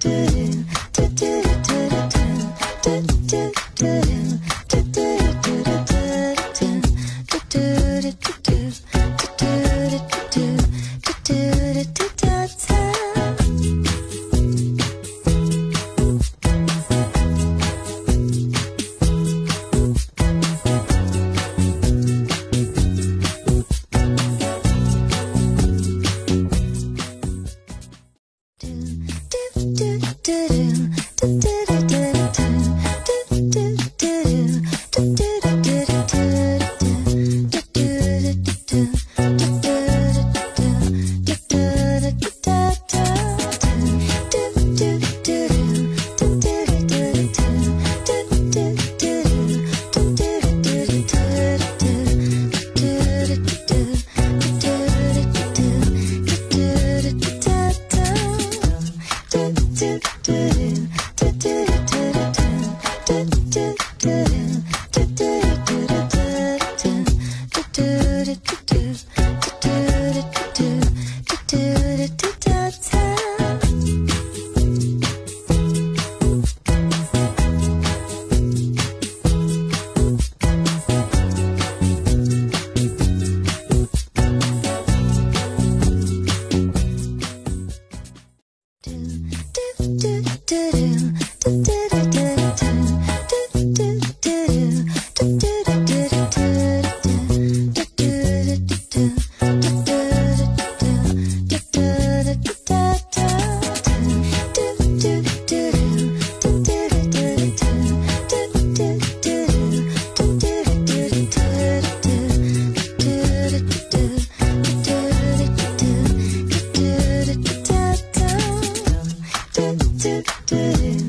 do. to it.